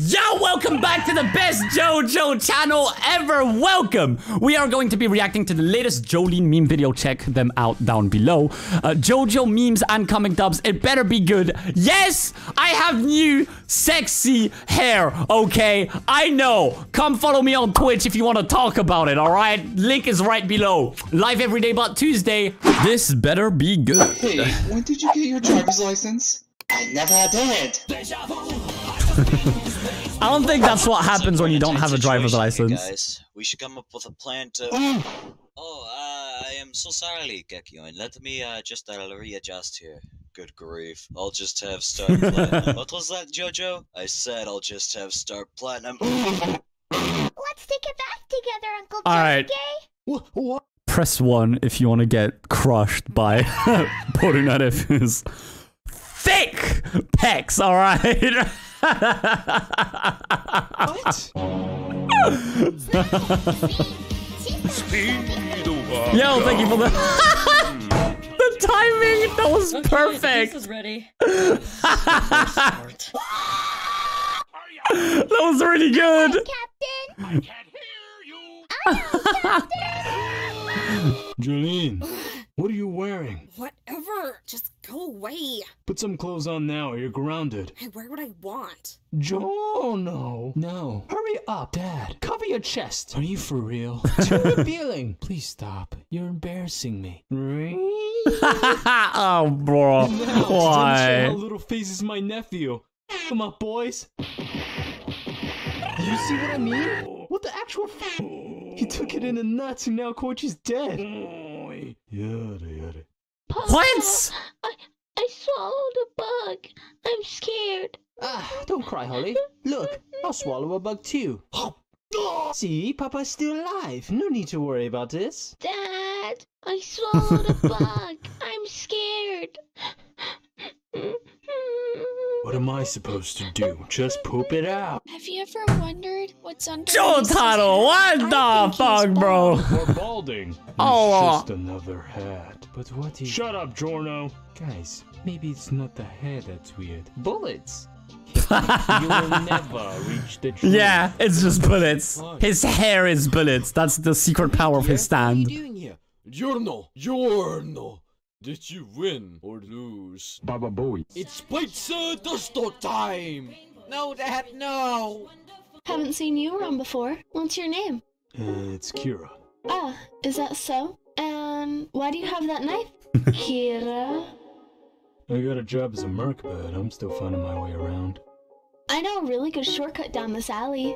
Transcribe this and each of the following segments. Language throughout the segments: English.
Yo, welcome back to the best JoJo channel ever. Welcome. We are going to be reacting to the latest Jolene meme video. Check them out down below. Uh, JoJo memes and comic dubs. It better be good. Yes, I have new sexy hair. Okay, I know. Come follow me on Twitch if you want to talk about it. All right, link is right below. Live every day but Tuesday. This better be good. Hey, when did you get your driver's license? I never did. I don't think that's what happens when you don't have a driver's license. Guys, we should come up with a plan to. oh, uh, I am so sorry, Gekyon. Let me uh, just uh, readjust here. Good grief! I'll just have start platinum. what was that, Jojo? I said I'll just have Star Platinum. Let's take it back together, Uncle All right. Josuke. Press one if you want to get crushed by Porunarefu's thick pecs, alright? what? Yo, thank you for the the timing. That was perfect. is ready. That was really good. Captain. Jolyne, what are you wearing? Whatever. Just go away. Put some clothes on now or you're grounded. I wear what I want. Jo, no. No. Hurry up, Dad. Cover your chest. Are you for real? Too revealing. Please stop. You're embarrassing me. oh, bro. Now, to demonstrate how Why? little faces my nephew. Come on, boys. You see what I mean? What the actual f- He took it in the nuts and now Koichi's dead. Yada yada. What? I, I swallowed a bug. I'm scared. Ah, don't cry, Holly. Look, I'll swallow a bug too. See, Papa's still alive. No need to worry about this. Dad, I swallowed a bug. I'm scared. What am I supposed to do? Just poop it out. Have you ever wondered what's under Jotaro, what the fuck, bro? Or balding. It's Oh. just another hat. But what is... Shut up, Giorno. Guys, maybe it's not the hair that's weird. Bullets. you will never reach the truth. Yeah, it's just bullets. His hair is bullets. That's the secret power of his stand. What are you doing here? Giorno, Giorno. Did you win or lose? Baba Bowie. It's pizza Dusto time! No, Dad, no! Haven't seen you around before. What's your name? Uh, it's Kira. Ah, is that so? And why do you have that knife? Kira. I got a job as a merc, but I'm still finding my way around. I know a really good shortcut down this alley.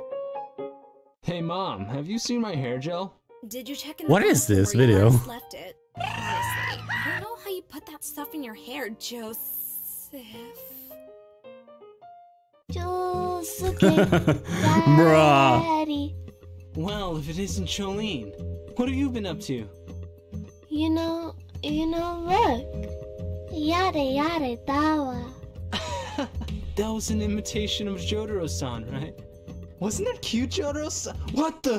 Hey, Mom, have you seen my hair gel? Did you check in What the is this video? Left it. Honestly, I don't know how you put that stuff in your hair, Joseph. Josuke. Bruh. Daddy. Well, if it isn't Jolyne. What have you been up to? You know, you know, look. Yada yada dawa. That was an imitation of Jotaro-san, right? Wasn't that cute, Jotaro-san? What the?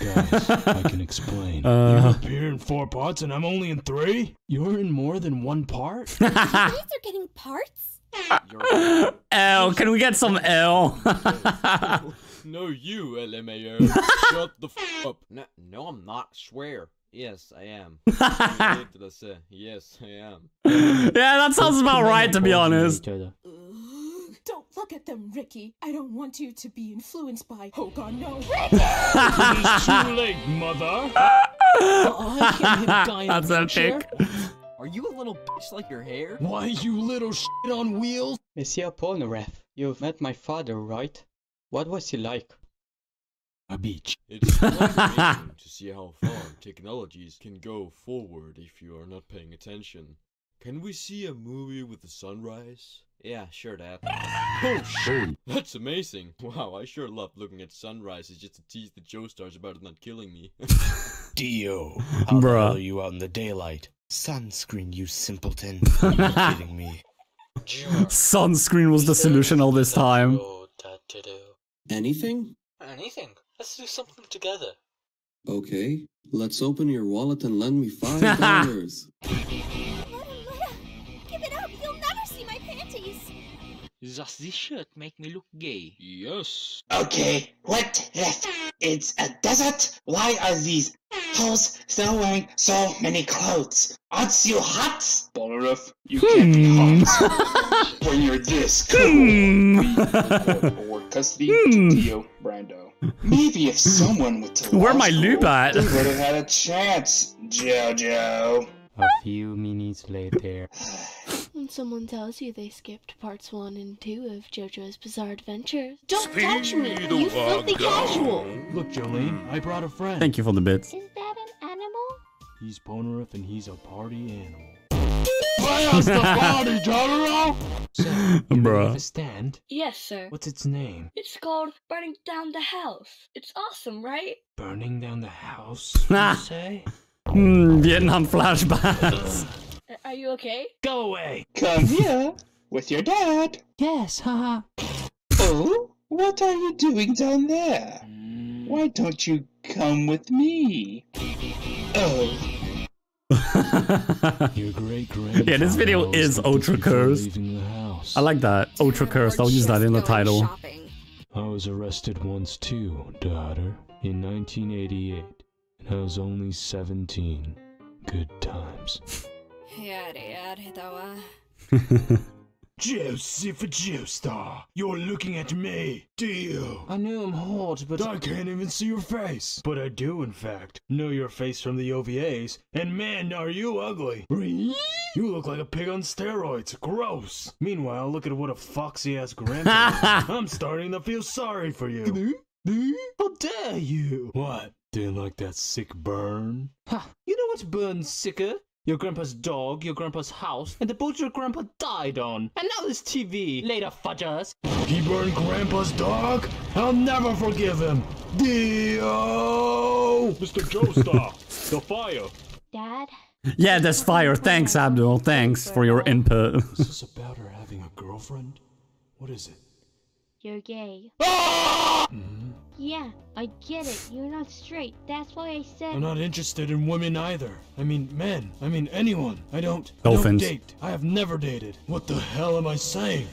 Guys, I can explain. Uh. you appear in four parts and I'm only in three? You're in more than one part? you guys are getting parts? L, can we get some L? No, you, LMAO. Shut the f up. No, no, I'm not. Swear. Yes, I am. Uh, yes, I am. yeah, that sounds about right, to be honest. Don't look at them, Ricky. I don't want you to be influenced by. Oh God, no. It's too late, mother. Oh, I can't a guy That's epic. Are you a little bitch like your hair? Why, you little shit on wheels? Monsieur Polnareff, you've met my father, right? What was he like? A beach. It's amazing to see how far technologies can go forward if you are not paying attention. Can we see a movie with the sunrise? Yeah, sure, Dad. Oh shit! That's amazing! Wow, I sure love looking at sunrises just to tease the Joestars about it not killing me. Dio, how the Bruh. hell are you out in the daylight? Sunscreen, you simpleton. Are you kidding me? Sunscreen was the solution all this time. Anything? Anything. Let's do something together. Okay, let's open your wallet and lend me five dollars. Give it up, you'll never see my panties! Does this shirt make me look gay? Yes. Okay, what the f- It's a desert? Why are these hoes still wearing so many clothes? Aren't you hot? Polnareff, you hmm. can't be hot when you're this cool. Hmm. Award custody to Dio Brando. Maybe if someone went to Where my school, lube at? Would have had a chance, Jojo. A few minutes later. When someone tells you they skipped parts 1 and 2 of JoJo's Bizarre Adventures, don't touch me, you filthy casual! Look, Jolyne, I brought a friend. Thank you for the bits. Is that an animal? He's Polnareff and he's a party animal. Where's the party, Totoro? So, you Bruh. have a stand? Yes, sir. What's its name? It's called Burning Down the House. It's awesome, right? Burning down the house, you say? Hmm, Vietnam flashbacks. Uh, Are you okay? Go away! Come here with your dad. Yes, haha. Oh, what are you doing down there? Why don't you come with me? Oh, Your great grandfather Yeah, this video is ultra cursed. leaving the house. I like that. Ultra cursed. I'll use that in the title. I was arrested once too, daughter, in 1988, and I was only 17. Good times. Joseph Joestar, you're looking at me, do you? I know I'm hot, but I can't even see your face. But I do, in fact, know your face from the OVAs, and man, are you ugly. You look like a pig on steroids. Gross. Meanwhile, look at what a foxy ass grandpa. I'm starting to feel sorry for you. How dare you? What? Didn't like that sick burn? Ha! You know what burns sicker? Your grandpa's dog, your grandpa's house, and the boat your grandpa died on. And now this TV. Later, fudgers. He burned Grandpa's dog? I'll never forgive him. Dio! Mr. Joestar, the fire. Dad? Yeah, there's fire. Thanks, Abdul. Thanks for your input. Is this about her having a girlfriend? What is it? You're gay. Mhm. Yeah, I get it. You're not straight. That's why I said. I'm not interested in women either. I mean, men. I mean, anyone. I don't. I Dolphins. don't date. I have never dated. What the hell am I saying?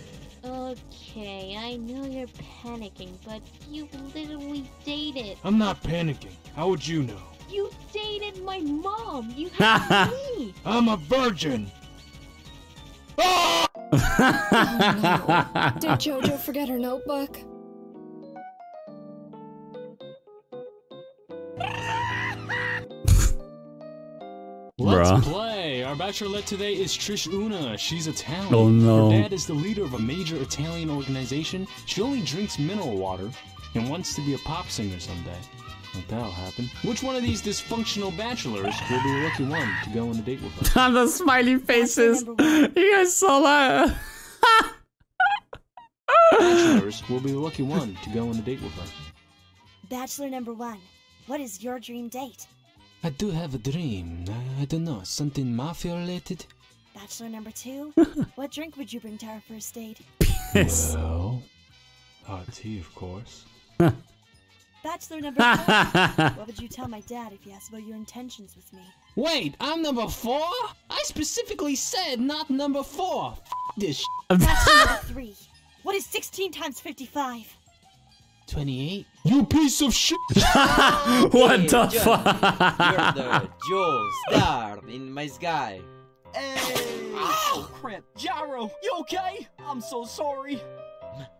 Okay, I know you're panicking, but you literally dated. I'm not panicking. How would you know? You dated my mom. You had me. I'm a virgin. Oh. Did Jojo forget her notebook? Let's Bruh. play. Our bachelorette today is Trish Una. She's Italian. Oh, no. Her dad is the leader of a major Italian organization. She only drinks mineral water and wants to be a pop singer someday. But that'll happen. Which one of these dysfunctional bachelors will be the lucky one to go on a date with her? the smiley faces. You guys saw that? bachelors will be the lucky one to go on a date with her. Bachelor number one, what is your dream date? I do have a dream. I don't know, something mafia related? Bachelor number two, what drink would you bring to our first date? Well, hot tea, of course. Bachelor number four, what would you tell my dad if he asked about your intentions with me? Wait, I'm number four? I specifically said not number four. F this sh- Bachelor number three, what is 16 times 55? 28. You piece of shit! what the fuck? You're the Joe star in my sky. Hey! Oh, crap. Gyro, you okay? I'm so sorry.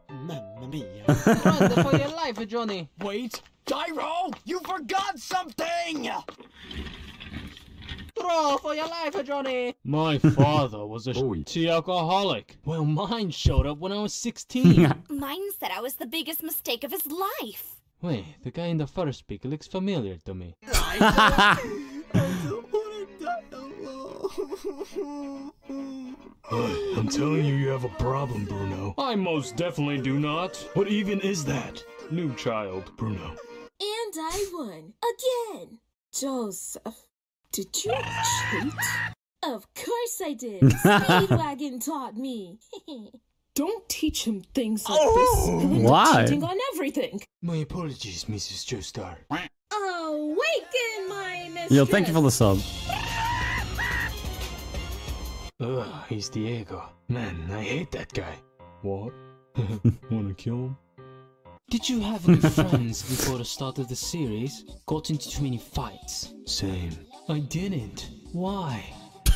Mamma mia. Run for your life, Johnny. Wait. Gyro, you forgot something! Throw for your life, Johnny. My father was a shitty alcoholic. Well, mine showed up when I was 16. Mine said I was the biggest mistake of his life. Wait, the guy in the first pic looks familiar to me. I'm telling you, you have a problem, Bruno. I most definitely do not. What even is that? New child, Bruno. And I won again. Joseph, did you cheat? Of course I did. Speedwagon taught me. Don't teach him things like oh! this. He'll end up Why? Cheating on everything. My apologies, Mrs. Joestar. Awaken my mistress. Yo, thank you for the sub. Ugh, he's Diego. Man, I hate that guy. What? Wanna kill him? Did you have any friends before the start of the series? Got into too many fights? Same. I didn't. Why?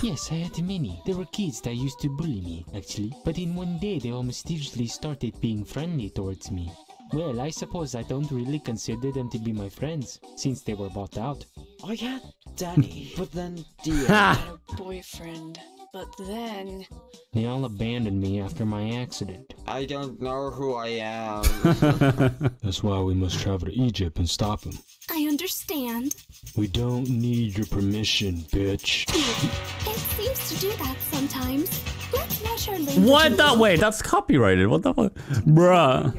Yes, I had many. There were kids that used to bully me, actually. But in one day, they all mysteriously started being friendly towards me. Well, I suppose I don't really consider them to be my friends, since they were bought out. Oh, I had Danny, but then Dio. had a boyfriend, but then They all abandoned me after my accident. I don't know who I am. That's why we must travel to Egypt and stop him. I understand. We don't need your permission, bitch. It seems to do that sometimes. Let's wash our language. What the? Wait, that's copyrighted. What the fuck? Bruh.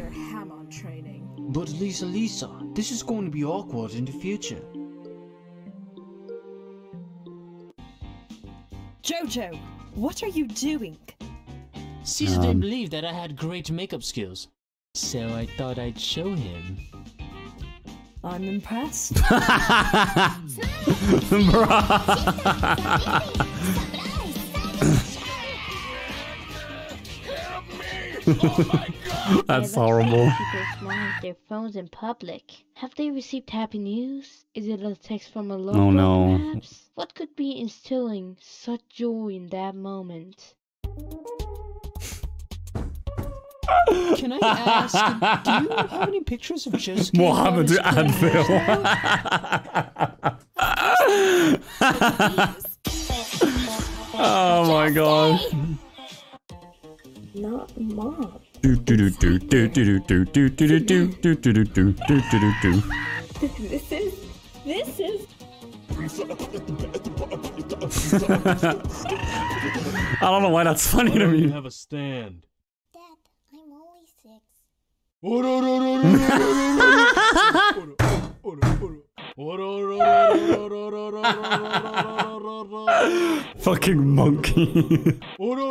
But Lisa, Lisa, this is going to be awkward in the future. Jojo, what are you doing? Caesar Um. didn't believe that I had great makeup skills, so I thought I'd show him. I'm impressed. That's horrible. People smiling their phones in public. Have they received happy news? Is it a text from a loved Oh, one, no. perhaps? What could be instilling such joy in that moment? Can I ask, do you have any pictures of Josuke? Mohammed on his oh my god. Not mom. Do do do do do do do do do do do do do do do do do do. this is. This is. I don't know why that's funny to Why don't you me. have a stand. I'm only six. Fucking monkey. Well,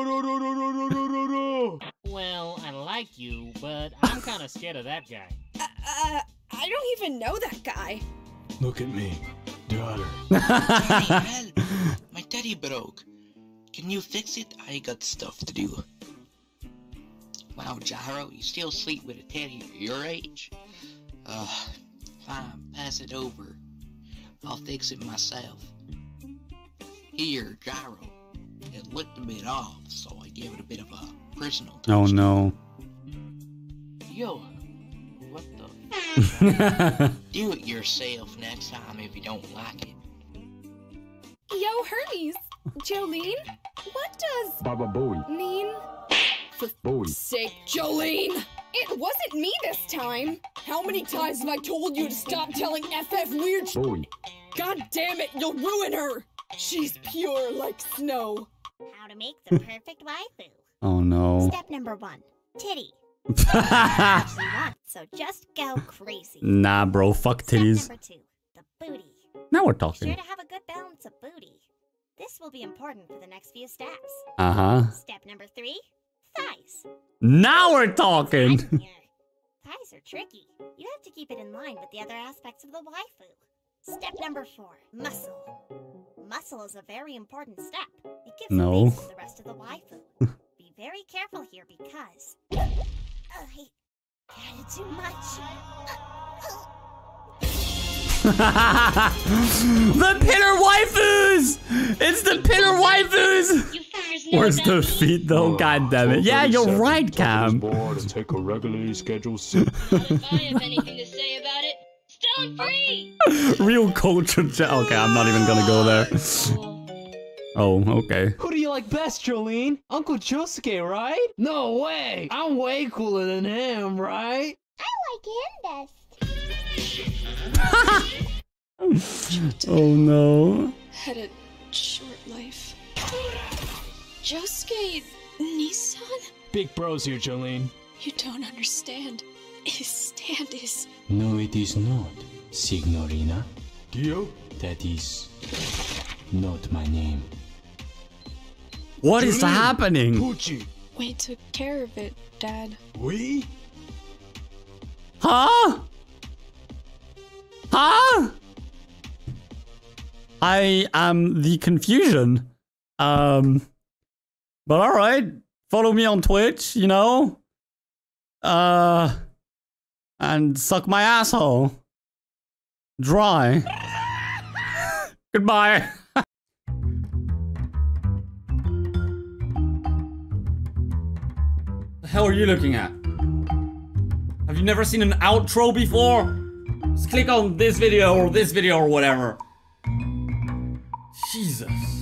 I like you, but I'm kind of scared of that guy. Uh, I don't even know that guy. Look at me, daughter. Daddy, help! My teddy broke. Can you fix it? I got stuff to do. Wow, Gyro, you still sleep with a teddy your age? Ugh, fine, pass it over. I'll fix it myself. Here, Gyro. It looked a bit off, so I gave it a bit of a personal touch. Oh no. Yo, what the? do it yourself next time if you don't like it. Yo, Hermes! Jolyne? What does Baba Bowie. mean? For Bowie. sake, Jolyne! It wasn't me this time! How many times have I told you to stop telling FF weird sh- Bowie. God damn it, you'll ruin her! She's pure like snow. How to make the perfect waifu. Oh no. Step number one, titty. Actually want, so just go crazy. Nah, bro. Fuck titties. Step Number two, the booty. Now we're Be sure talking. to have a good balance of booty. This will be important for the next few steps. Uh huh. Step number three, thighs. Now we're talking. Thighs are tricky. You have to keep it in line with the other aspects of the waifu. Step number four, muscle. Muscle is a very important step. It gives No. base to the rest of the waifu. Be very careful here because I added too much. the pinner waifus! It's the pinner waifus! Where's the feet though? God damn it. Yeah, you're right, Cam. Board and take a regularly scheduled sip. I have anything to say about it. Still free! Real culture check. Okay, I'm not even gonna go there. Oh, okay. Who do you like best, Jolyne? Uncle Josuke, right? No way! I'm way cooler than him, right? I like him best. Oh no. had a short life. Josuke Nissan? Big bros here, Jolyne. You don't understand. His stand is. No, it is not, Signorina. Dio? That is not my name. What is happening? Poochie. We took care of it, Dad. We? Huh? Huh? I am the confusion. Um, but all right. Follow me on Twitch, you know? Uh, and suck my asshole. Dry. Goodbye. the hell are you looking at? Have you never seen an outro before? Just click on this video or this video or whatever. Jesus.